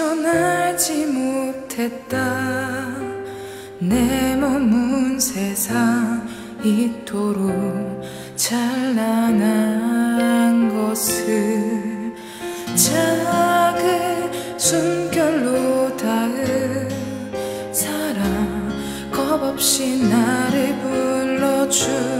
전하지 못했다. 내 머문 세상 이토록 찬란한 것을 작은 숨결로 닿은 사랑 겁없이 나를 불러주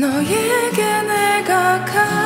너에게 내가 가